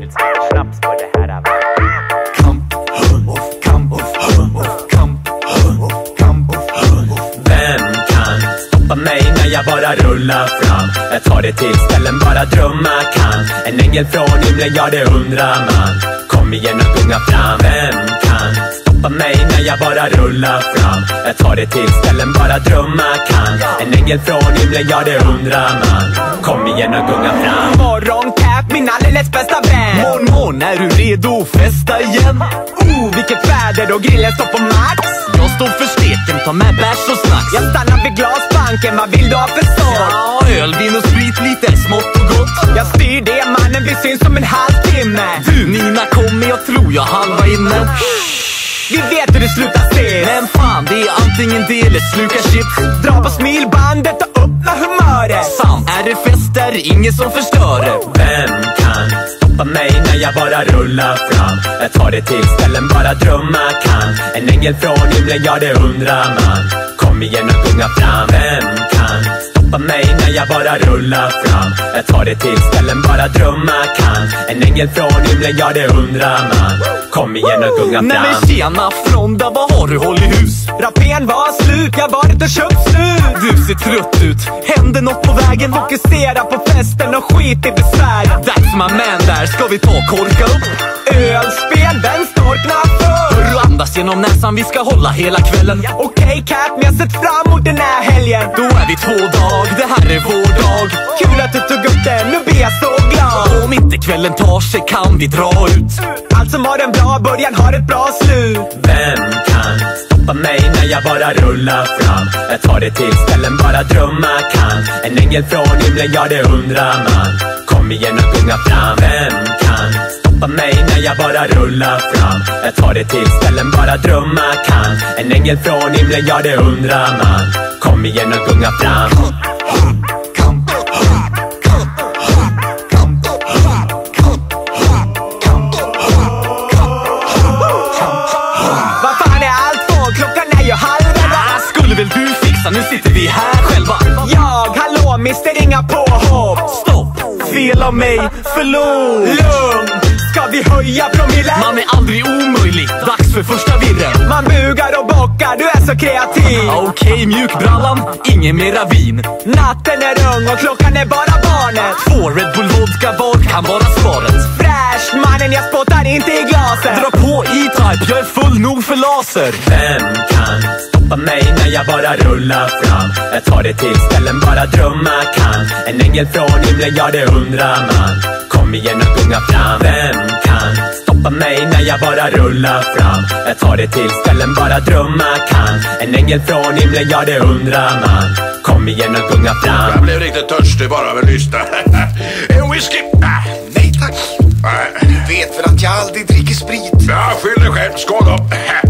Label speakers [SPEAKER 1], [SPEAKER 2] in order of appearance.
[SPEAKER 1] lite snaps på det här va?
[SPEAKER 2] Kamp, of
[SPEAKER 3] Vem kan stoppa mig när jag bara rullar fram? Jag tar det till ställen bara drömma kan. En ängel från himlen, ja det undrar man. Kom igen och gunga fram. Vem kan stoppa mig när jag bara rullar fram? Jag tar det till ställen bara drömma kan. En ängel från himlen, ja det undrar man. Kom igen och gunga fram.
[SPEAKER 4] Morgoncap, min alldeles bästa vän.
[SPEAKER 2] Mormon, är du redo att festa igen?
[SPEAKER 4] Oh, vilket väder och grillen står på max.
[SPEAKER 2] Jag står för steken, ta med bärs och snacks.
[SPEAKER 4] Jag stannar vid glasbanken, vad vill du ha för sort?
[SPEAKER 2] Ja, öl, vin och sprit, lite smått och gott.
[SPEAKER 4] Jag styr det mannen, vi syns om en halvtimme.
[SPEAKER 2] Du Nina, kom jag tror jag halva inne
[SPEAKER 4] Vi vet hur det slutar sist
[SPEAKER 2] Men fan, det är antingen det eller sluka chips.
[SPEAKER 4] Dra på smilbandet och öppna humöret.
[SPEAKER 2] Sant, är det fest är det ingen som förstör det.
[SPEAKER 3] Vem kan stoppa mig när jag bara rullar fram? Jag tar det till ställen bara drömma kan. En ängel från himlen, ja det undrar man. Kom igen och gunga fram. Vem kan stoppa mig när jag bara rullar fram? Jag tar det till ställen bara drömma kan En ängel från himlen, ja det undrar man Kom igen och gunga
[SPEAKER 2] Nej men
[SPEAKER 3] fram
[SPEAKER 2] tjena Fronda, vad har du håll i hus?
[SPEAKER 4] Rapén var slut, jag varit och köpt slut
[SPEAKER 2] Du ser trött ut, händer något på vägen?
[SPEAKER 4] Fokusera på festen och skit i besvär
[SPEAKER 2] That's my man där, ska vi ta och korka upp?
[SPEAKER 4] Ölspel, vem står knappt för?
[SPEAKER 2] Andas genom näsan, vi ska hålla hela kvällen.
[SPEAKER 4] Okej Cat, men jag sett fram emot den här helgen.
[SPEAKER 2] Då är vi två dag, det här är vår dag.
[SPEAKER 4] Kul att du tog upp den, nu blir jag så glad.
[SPEAKER 2] Om inte kvällen tar sig kan vi dra ut.
[SPEAKER 4] Allt som har en bra början har ett bra slut.
[SPEAKER 3] Vem kan stoppa mig när jag bara rullar fram? Jag tar det till ställen bara drömma kan. En ängel från himlen, ja det undrar man. Kom igen och gunga fram. Vem kan stoppa mig när jag bara rullar fram? Jag tar det till ställen bara drömma kan. En ängel från himlen, ja det undrar man. Kom igen och gunga fram.
[SPEAKER 4] Vad fan är allt för? Klockan är ju halv elva.
[SPEAKER 2] Ah, Skulle väl du fixa, nu sitter vi här själva.
[SPEAKER 4] Jag, hallå mister inga påhopp.
[SPEAKER 2] Stopp, fel av mig, förlåt.
[SPEAKER 4] Lugn, vi höja promillen?
[SPEAKER 2] Man är aldrig omöjlig, dags för första virren.
[SPEAKER 4] Man bugar och bockar, du är så kreativ.
[SPEAKER 2] Okej mjukbrallan, ingen mera vin.
[SPEAKER 4] Natten är ung och klockan är bara barnet.
[SPEAKER 2] Två Red Bull vodka var kan vara svaret?
[SPEAKER 4] Fräscht mannen, jag spottar inte i glaset.
[SPEAKER 2] Dra på E-Type, jag är full nog för laser.
[SPEAKER 3] Vem kan stoppa mig när jag bara rullar fram? Jag tar det till ställen bara drömma kan. En ängel från himlen, ja det undrar man Kom igen och gunga fram Vem kan stoppa mig när jag bara rullar fram? Jag tar det till ställen bara drömma kan En ängel från himlen, ja det undrar man Kom igen och gunga fram
[SPEAKER 5] Jag blev riktigt törstig bara av att lyssna. En whisky? Ah,
[SPEAKER 6] Nej tack.
[SPEAKER 5] Nej.
[SPEAKER 6] Du vet väl att jag aldrig dricker sprit?
[SPEAKER 5] Ja, skyll dig själv. Skål då.